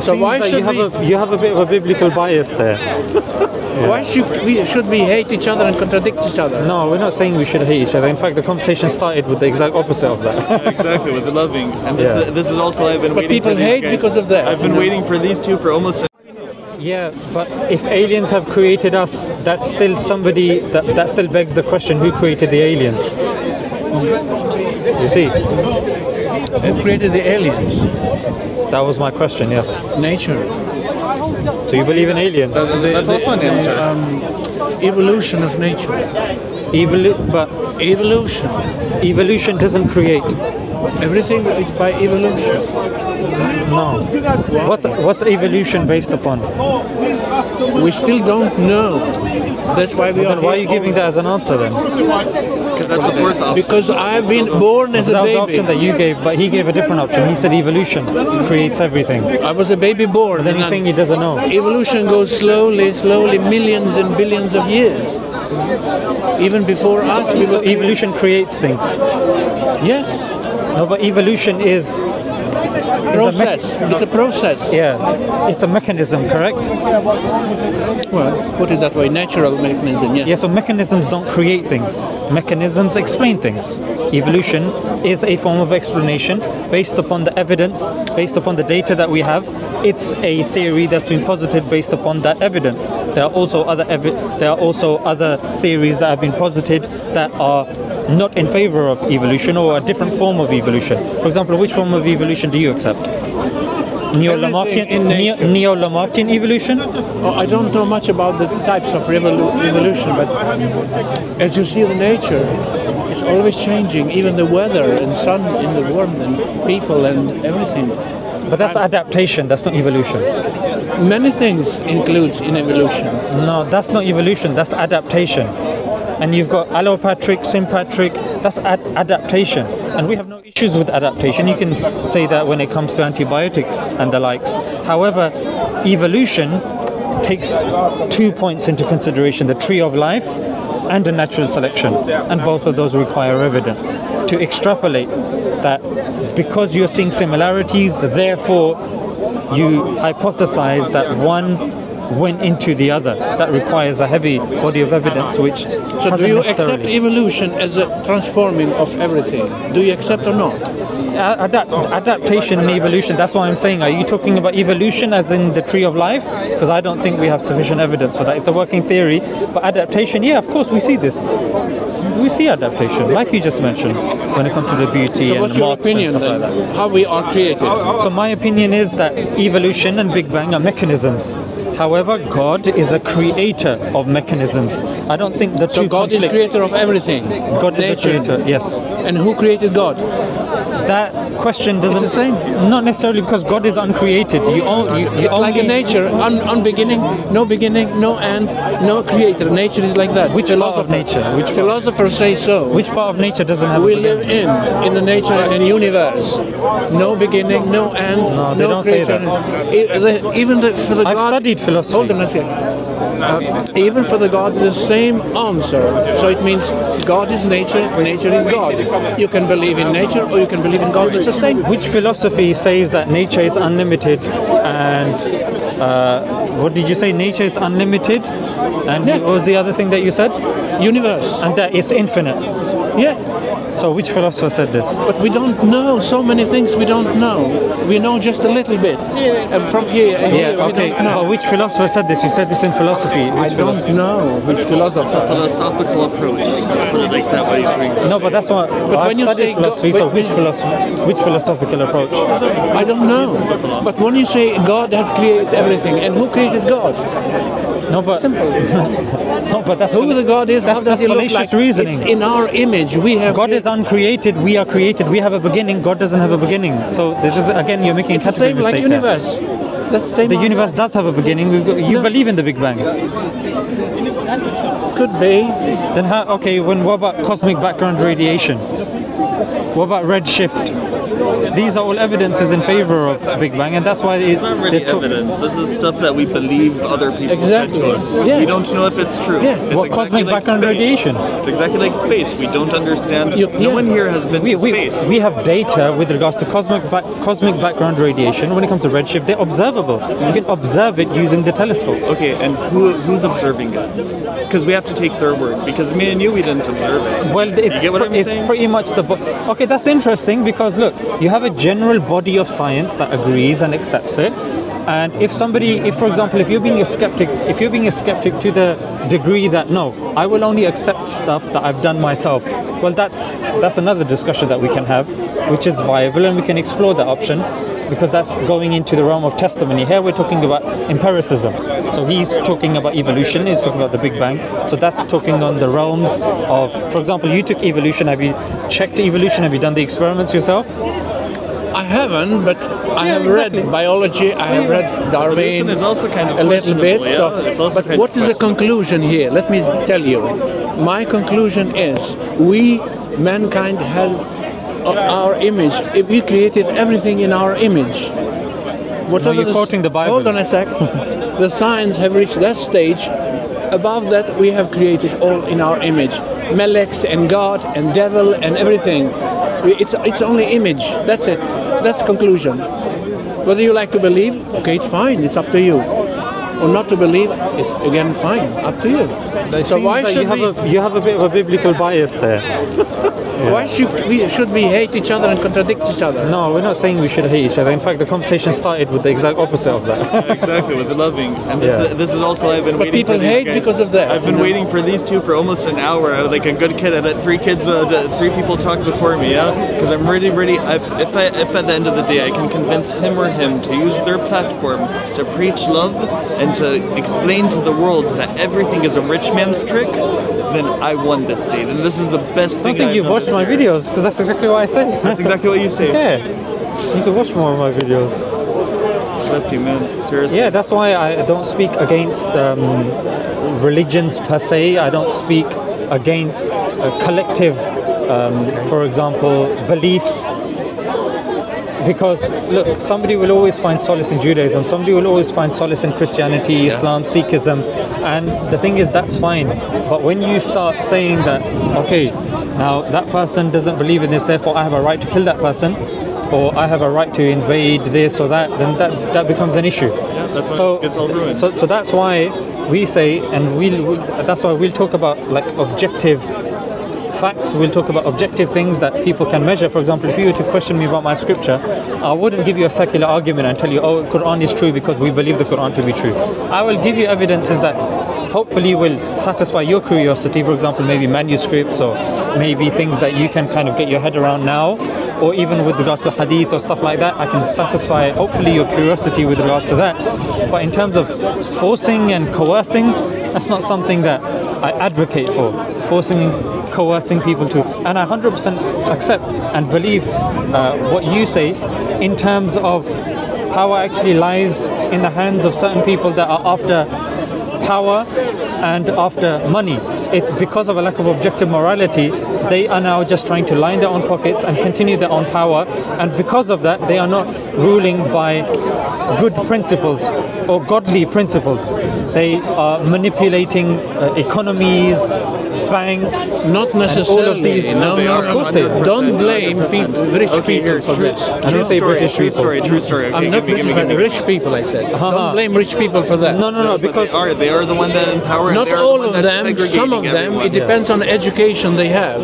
So Seems why that should you have we? a you have a bit of a biblical bias there. Why should we? Should we hate each other and contradict each other? No, we're not saying we should hate each other. In fact, the conversation started with the exact opposite of that. exactly with the loving and this, Yeah. is, this is also I've been But waiting people for these hate guys. because of that, I've been you waiting for these two for almost a yeah, but if aliens have created us, that's still somebody that that still begs the question: Who created the aliens? You see, Who created the aliens? That was my question. Yes. Nature. So you believe in aliens? The, That's also an the, answer. um, evolution of nature. Evolu- but Evolution. evolution doesn't create. Everything is by evolution. No. What's what's evolution based upon? We still don't know. That's why we are. Then why are you giving that as an answer then? Because that's the fourth option. Because I've been born as a That was the baby. option that you gave, but he gave a different option. He said evolution creates everything. I was a baby born. Then and he's saying he doesn't know. Evolution goes slowly, slowly, millions and billions of years. Even before us, we So evolution creates things. Yes, No, but evolution is process. It's a process. yeah, it's a mechanism, correct? Well, put it that way, natural mechanism. Yeah. Yeah, so mechanisms don't create things. Mechanisms explain things. Evolution is a form of explanation based upon the evidence, based upon the data that we have. It's a theory that's been posited based upon that evidence. There are also other evi- there are also other theories that have been posited that are not in favor of evolution or a different form of evolution. For example, which form of evolution do you accept? Neo-Lamarckian, Neo- evolution? Oh, I don't know much about the types of evolution, but as you see the nature, it's always changing. Even the weather and sun in the warmth and people and everything. But that's adaptation, that's not evolution. Many things includes in evolution. No, that's not evolution, that's adaptation. And you've got allopatric, sympatric, that's ad- adaptation. And we have no issues with adaptation. You can say that when it comes to antibiotics and the likes. However, evolution takes two points into consideration the tree of life and the natural selection. And both of those require evidence to extrapolate that because you're seeing similarities, therefore you hypothesize that one went into the other. That requires a heavy body of evidence, which So do you accept evolution as a transforming of everything? Do you accept or not? Adapt, adaptation and evolution. That's why I'm saying. Are you talking about evolution as in the tree of life? Because I don't think we have sufficient evidence for that. It's a working theory, but adaptation, yeah, of course we see this. We see adaptation, like you just mentioned, when it comes to the beauty So and what's your opinion and stuff then? like that. How we are created? So my opinion is that evolution and Big Bang are mechanisms. However, God is a creator of mechanisms. I don't think the So two God is conflict. creator of everything. God is the creator. Yes. And who created God? That question doesn't. the same. Not necessarily because God is uncreated. You, all, you, you It's like a nature, un, unbeginning, no beginning, no end, no creator. Nature is like that. Which part of nature? Which part? philosophers say so. Which part of nature doesn't have? we live in in the nature and universe. No beginning, no end, No, they don't say creator. that. Even the, for the I've God, studied philosophy. Hold on a second. Uh, even for the God, the same answer. So it means God is nature, nature is God. You can believe in nature or you can believe in God. It's the same. Which philosophy says that nature is unlimited and uh, what did you say? Nature is unlimited, and Yeah. what was the other thing that you said? Universe. And that it's infinite. Yeah. So which philosopher said this? But we don't know so many things we don't know. We know just a little bit. And from here and here Yeah, we okay. don't know. But which philosopher said this? You said this in philosophy. I Which philosopher? don't know which philosopher. philosophical approach. Put it like that way. so we can- No, but that's not. But when you say go- philosophy, so which philosophy? Which philosophical approach? I don't know. But when you say God has created everything, and who created God? No, but no, but that's Who the God is? That's, how does that's he like? reasoning. It's in our image. We have. God is uncreated. We are created. We have a beginning. God doesn't have a beginning. So this is again, you're making a It's the same like universe. That's the same. The universe does have a beginning. Got- You No. believe in the Big Bang. could be. Then how? Okay. When what about cosmic background radiation? What about redshift? These are all evidences in favor of Big Bang, and that's why it, It's not really evidence. This is stuff that we believe other people said to us. Yeah. We don't know if it's true. Yeah. It's What cosmic background space. radiation? It's exactly like space. We don't understand. You- no yeah. one here has been we, to we, space. we have data with regards to cosmic back, cosmic background radiation. When it comes to redshift, they're observable. You can observe it using the telescope. Okay, and who who's observing it? Because we have to take their word. Because me and you, we didn't observe it. Well, it's, you get what pre- I'm it's pretty much the. Okay, that's interesting because look, you have a general body of science that agrees and accepts it. And if somebody, if for example, if you're being a skeptic, if you're being a skeptic to the degree that no, I will only accept stuff that I've done myself. Well, that's that's another discussion that we can have, which is viable, and we can explore that option because that's going into the realm of testimony. Here we're talking about empiricism. So he's talking about evolution, he's talking about the Big Bang. So that's talking on the realms of, for example, you took evolution. Have you checked evolution? Have you done the experiments yourself? I haven't, but I Yeah, have exactly. read biology. I have read Darwin. Evolution is also kind of a little bit. questionable, yeah? It's So, also but kind of what is the conclusion here? Let me tell you. My conclusion is we, mankind, have our image. If we created everything in our image. Whatever you're the- quoting the Bible. Hold on a sec. the signs have reached that stage. Above that, we have created all in our image. Meleks and God and devil and everything. It's, it's only image. That's it. That's the conclusion. Whether you like to believe, okay, it's fine. It's up to you. Or not to believe, it's again fine. Up to you. It So why should you have we? a you have a bit of a biblical bias there. Why should we? Should we hate each other and contradict each other? No, we're not saying we should hate each other. In fact, the conversation started with the exact opposite of that. exactly with the loving, and this, Yeah. this is also I've been But waiting. people for these hate guys. because of that, I've been you waiting for these two for almost an hour. I was like a good kid. I let three kids, uh, three people talk before me. Yeah, because I'm really, really. I, if I, if at the end of the day I can convince him or him to use their platform to preach love and to explain to the world that everything is a rich man's trick, then I won this date, and this is the best I thing. think I've you've watched this my videos because that's exactly what I say. That's exactly what you say. yeah, you can watch more of my videos. Bless you, man. Seriously. Yeah, that's why I don't speak against um, religions per se. I don't speak against uh, collective, um, for example, beliefs. Because look, somebody will always find solace in Judaism. Somebody will always find solace in Christianity, Islam, Sikhism, and the thing is that's fine. But when you start saying that, okay, now that person doesn't believe in this, therefore I have a right to kill that person, or I have a right to invade this or that, then that that becomes an issue. Yeah, that's why So, it gets all ruined. so, so that's why we say, and we'll, we'll, that's why we'll talk about like objective facts. We'll talk about objective things that people can measure. For example, if you were to question me about my scripture, I wouldn't give you a secular argument and tell you, oh, Quran is true because we believe the Quran to be true. I will give you evidences that hopefully will satisfy your curiosity. For example, maybe manuscripts or maybe things that you can kind of get your head around now. Or even with regards to hadith or stuff like that, I can satisfy hopefully your curiosity with regards to that. But in terms of forcing and coercing, that's not something that I advocate for. Forcing coercing people to, and I 100% accept and believe uh, what you say in terms of power actually lies in the hands of certain people that are after power and after money. Because of a lack of objective morality, they are now just trying to line their own pockets and continue their own power. And because of that, they are not ruling by good principles or godly principles. They are manipulating uh, economies, banks, Not and all necessarily. of these. No, no, no. Of course they are. Don't blame 100%. people, rich Okay, people for true, this. I True story, British true people. story, true story. Okay, I'm not me, give me, give me. rich people, I said. Uh-huh. Don't blame rich people for that. No, no, no, because they are, they are the one that in power. and Not all the of them, some of them, everyone. it depends on the education they have.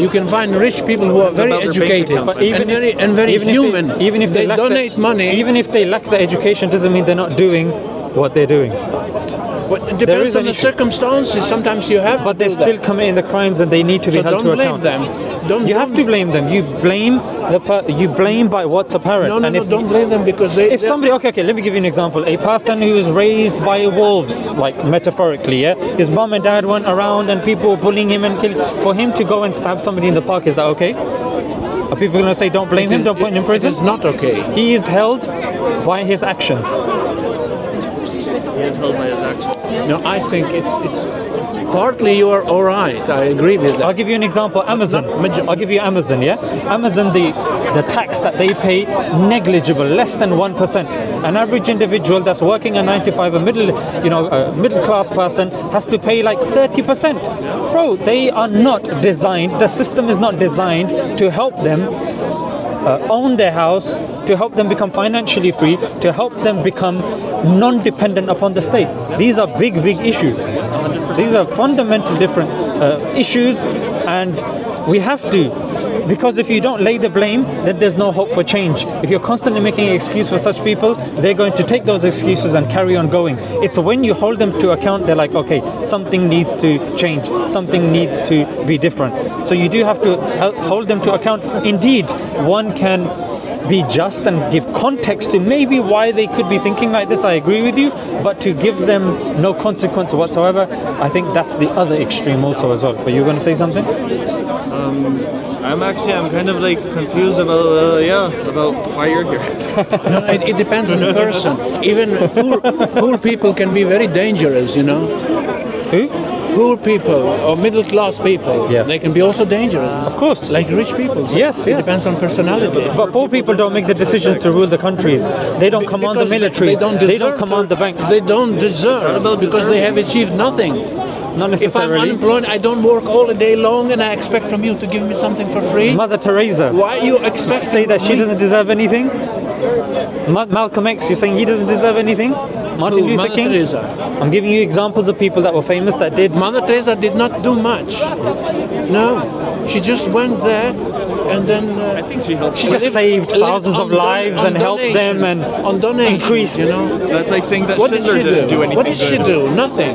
You can find rich people who are very about their bank educated. But And even and if- very, and very even if human. They, even if they, they, lack the- donate money, even if they lack the education, doesn't mean they're not doing what they're doing. But it depends on the circumstances. Sometimes you have But to they're do still that. committing the crimes, and they need to be So held don't blame them. Don't You have to blame them. You blame the you blame by what's apparent. No, no, and no, if don't blame them because they. if somebody okay okay let me give you an example a person who was raised by wolves like metaphorically yeah his mom and dad went around and people were bullying him and killing for him to go and stab somebody in the park is that okay are people going to say don't blame it him is- don't put him in prison It's not okay. he is held by his actions He is held by his actions. No, I think it's it's partly you are all right. I agree with that. I'll give you an example. Amazon. I'll give you Amazon. Yeah, Amazon. The the tax that they pay negligible, less than one percent. An average individual that's working a nine to five, a middle, you know, a middle class person has to pay like thirty percent. Bro, they are not designed. The system is not designed to help them uh, own their house, to help them become financially free, to help them become non-dependent upon the state. These are big, big issues. These are fundamental different uh, issues, and we have to. Because if you don't lay the blame, then there's no hope for change. If you're constantly making an excuse for such people, they're going to take those excuses and carry on going. It's when you hold them to account, they're like, okay, something needs to change, something needs to be different. So you do have to hold them to account. Indeed, one can be just and give context to maybe why they could be thinking like this. I agree with you, but to give them no consequence whatsoever, I think that's the other extreme also as well. But you're going to say something? I'm actually I'm kind of like confused about uh, yeah about why you're here. No, it, it depends on the person. Even poor, poor people can be very dangerous, you know. Who? Poor people or middle class people, Yeah. they can be also dangerous. Of course. Like rich people. Yes, It yes. depends on personality. But poor people don't make the decisions to rule the countries. They don't command the military. They don't, They don't command the banks. They don't deserve because they have achieved nothing. Not If I'm unemployed, I don't work all the day long, and I expect from you to give me something for free. Mother Teresa. Why you expect Say that she me- doesn't deserve anything? Ma- Malcolm X, you're saying he doesn't deserve anything? Martin Who? Luther Mother King? Teresa. I'm giving you examples of people that were famous that did. Mother Teresa did not do much. No, she just went there, and then. Uh, I think she helped. She just saved thousands of lives and helped them and on donations, increased- You know. That's like saying that What did Schindler she didn't do? do anything What did she good. do? Nothing.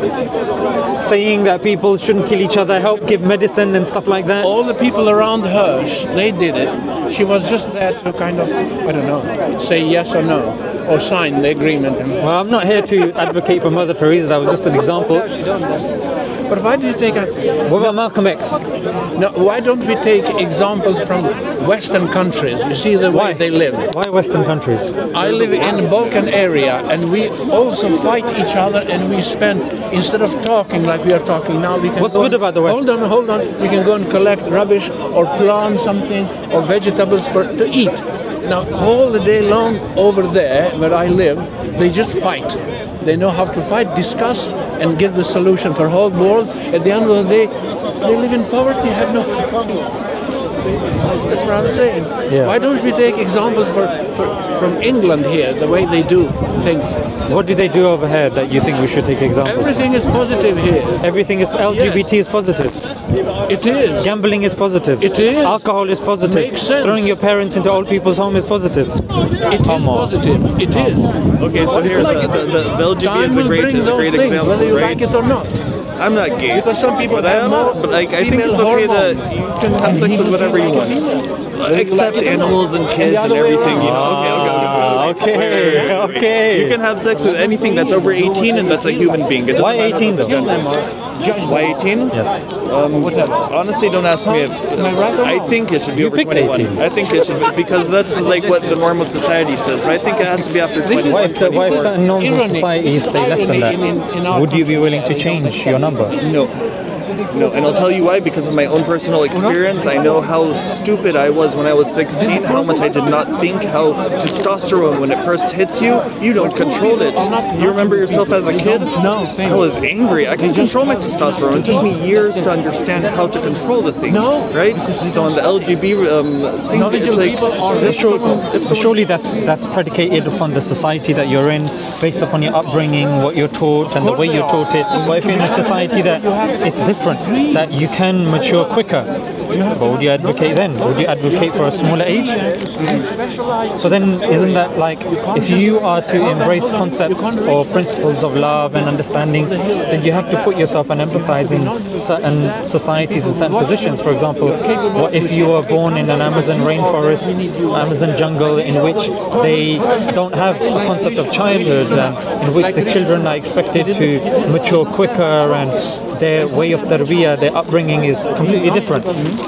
saying that people shouldn't kill each other, help give medicine and stuff like that. All the people around her, they did it. She was just there to kind of, I don't know, say yes or no, or sign the agreement. And, Well, I'm not here to advocate for Mother Teresa. That was just an example. But why do you take a? What about Malcolm X? No, why don't we take examples from Western countries? You see the way Why they live. Why Western countries? I live in the Balkan area, and we also fight each other, and we spend instead of talking like we are talking now, we can. What's go good and- about the West? Hold on, hold on. We can go and collect rubbish or plant something or vegetables for to eat. Now, all the day long over there where I live, they just fight. They know how to fight, discuss, and give the solution for whole world. At the end of the day, they live in poverty, have no That's what I'm saying. Yeah. Why don't we take examples for, for, from England here, the way they do things? What do they do over here that you think we should take examples? Everything is positive here. Everything is LGBT is positive. It is. Gambling is positive. It is. Alcohol is positive. Makes sense. Throwing your parents into old people's home is positive. It is Come on. positive. It is. Okay, so here the, the, the, the LGBT Time is a great is a great things, example, whether you right? like it or not. I'm not gay. Because some people but I have am more but like I think it's okay that you can have sex with whatever you want. Except animals and kids and everything, you know. Okay, okay, okay. Ah, okay, Wait, wait, wait. okay. You can have sex with anything that's over 18 and that's a human being. It Why 18 though? Kill gender- them or judge them. Why 18? Yes. Um, honestly, don't ask me if. Am I right or I wrong? think it should be You over 21. 18. I think it should be, because that's like what the normal society says, but I think it has to be after This is- 21. What if, the, what if 24. certain norms society say less than that? Irony in- in our Would you be willing to change your number? No. No, and I'll tell you why. Because of my own personal experience, I know how stupid I was when I was 16. How much I did not think. How testosterone, when it first hits you, you don't control it. You remember yourself as a kid? No, I was angry. I can control my testosterone. It took me years to understand how to control the thing. No. right? So on the LGB um, thing, it's like if someone- if So someone- surely that's that's predicated upon the society that you're in, based upon your upbringing, what you're taught, and the way you're taught it. But if you're in a society that it's different, that you can mature quicker, what would you advocate then? Would you advocate for a smaller age? So then, isn't that like if you are to embrace concepts or principles of love and understanding, then you have to put yourself and empathize in certain societies and certain positions. For example, what if you were born in an Amazon rainforest, Amazon jungle, in which they don't have a concept of childhood, in which the children are expected to mature quicker and their way of tarbiyah, their upbringing is completely different.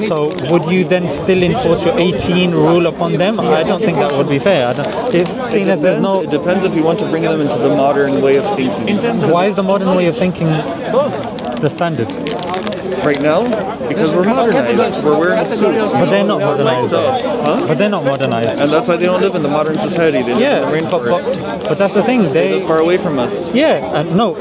So would you then still enforce your 18 rule upon them? I don't think that would be fair. I don't, if, seeing as there's no, It depends if you want to bring them into the modern way of thinking. why is the modern way of thinking? the standard? Right now, because we're modernized, we're wearing suits. But they're not modernized. Huh? But they're not modernized. And that's why they don't live in the modern society. They live Yeah, in the but, but, rainforest. but that's the thing. They They live far away from us. yeah, and no,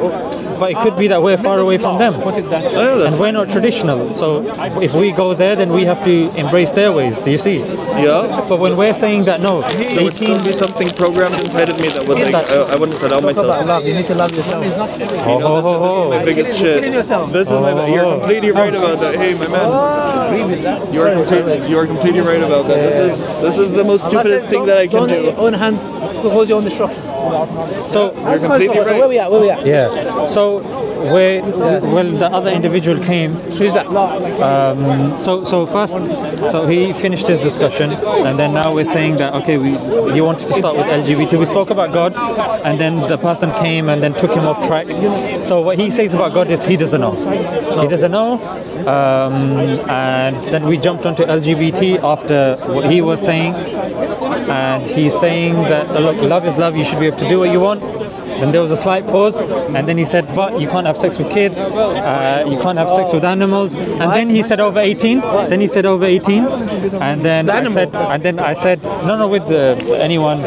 but it could be that we're far away from them. Oh, yeah, that's, And we're not traditional, so if we go there, then we have to embrace their ways. Do you see? yeah. But when we're saying that no, There would still be something programmed inside of me that would like, I, I wouldn't allow myself. love. You need to love yourself. You know, this, is- this is my oh. biggest shit. This is my. Oh. You're completely right about that. Hey, my man. Oh. You are completely. You are completely right about that. This is this is the most stupidest thing that I can Don't do. own hands because you're on destruction. So You're completely So where we at? Where we at? yeah, so where well the other individual came Who's that? So, so first, so he finished his discussion, and then now we're saying that okay, we you wanted to start with LGBT. We spoke about God, and then the person came and then took him off track. So what he says about God is he doesn't know. He doesn't know, um, and then we jumped onto LGBT after what he was saying, and he's saying that look, love is love. You should be able to do what you want. Then there was a slight pause, and then he said, "But you can't have sex with kids. Uh, you can't have sex with animals." And then he said, "Over 18." Then he said, "Over 18." And then I said, and then I said, "No, no, with uh, anyone.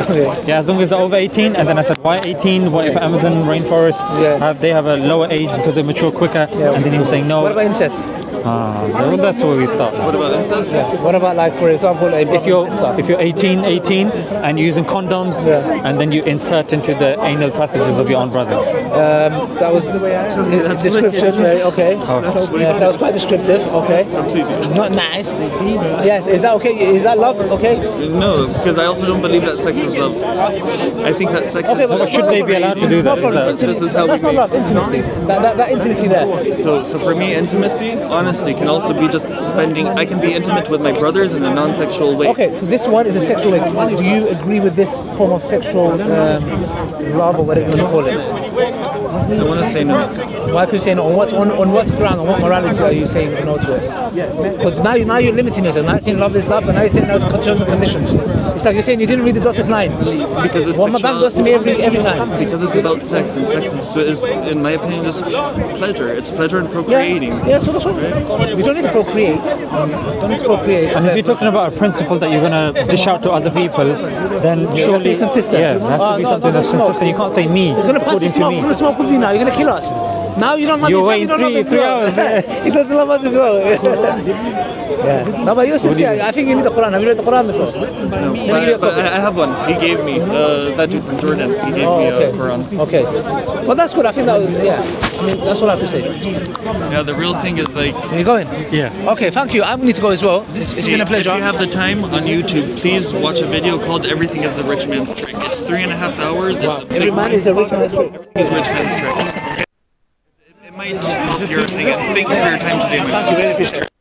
Yeah, as long as they're over 18." And then I said, "Why 18? What if Amazon rainforest have they have a lower age because they mature quicker?" And then he was saying, "No." What about incest? Ah, well, that's where we start. What about incest? What about like, for example, a If you're sister? if you're 18, 18, and you're using condoms, Yeah. and then you insert into the anal passages of your own brother. Um, that was a description, right? Okay. That's Yeah, that was quite descriptive. Okay. Completely. Not nice. Yes. Is that okay? Is that love? Okay. No, because I also don't believe that sex is love. I think that sex Okay, is. but Well, should they be allowed to do that? No problem. Is that- This is how That's we not meet. love. Intimacy. That, that, that intimacy there. So, so for me, intimacy, honestly, can also be just spending. I can be intimate with my brothers in a non-sexual way. Okay, so this one is a sexual. Like, do you agree with this form of sexual um, love or whatever you want to call it? I want to say no. Why could you say no? On what on, on what ground? On what morality are you saying no to it? Because now you now you're limiting yourself. Now you're saying love is love, but now you're saying no to terms and conditions. It's like you're saying you didn't read the dotted line. Because it's what my bank does to me every every time. Because it's about sex, and sex is, is in my opinion, just pleasure. It's pleasure in procreating. Yeah, yeah so that's what. We don't need to procreate. We Don't need to procreate. And if you're talking about a principle that you're going to dish out to other people, then surely be consistent. Yeah, it has to be ah, no, something no, that's consistent. You can't say me We're gonna pass the to smoke. me. We're gonna smoke with you now. You're gonna kill us. Now you don't love You're yourself. You don't love three- us three as well. hours, yeah. he doesn't love us as well. yeah. No, but you're sincere. I think you need the Quran. Have you read the Quran before? No, Let me give you a but, but copy. I I have one. He gave me uh, that dude from Jordan. He gave Oh, me okay. a Quran. Okay. Well, that's good. I think that was, yeah. I mean, that's what I have to say. Yeah, the real thing is like. Are you going? Yeah. Okay, thank you. I need to go as well. It's, it's been a pleasure. If you have the time on YouTube, please watch a video called "Everything Is a Rich Man's Trick." It's three and a half hours. It's Wow. Every man is a rich man's trick. Everything is rich man's trick. Might help your thing. Thank you for your time today. Thank you. Appreciate it.